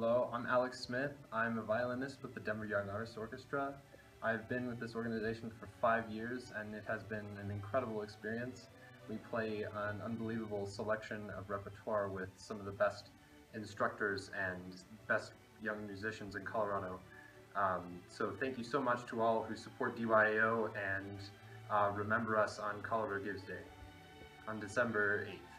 Hello, I'm Alex Smith. I'm a violinist with the Denver Young Artists Orchestra. I've been with this organization for five years and it has been an incredible experience. We play an unbelievable selection of repertoire with some of the best instructors and best young musicians in Colorado. Um, so thank you so much to all who support DYAO and uh, remember us on Colorado Gives Day on December 8th.